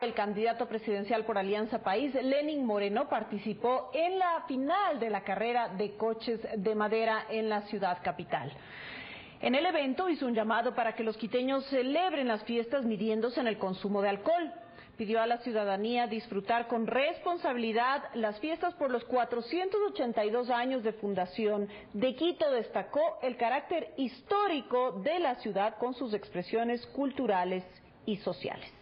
El candidato presidencial por Alianza País, Lenin Moreno, participó en la final de la carrera de coches de madera en la ciudad capital. En el evento hizo un llamado para que los quiteños celebren las fiestas midiéndose en el consumo de alcohol. Pidió a la ciudadanía disfrutar con responsabilidad las fiestas por los 482 años de fundación. De Quito destacó el carácter histórico de la ciudad con sus expresiones culturales y sociales.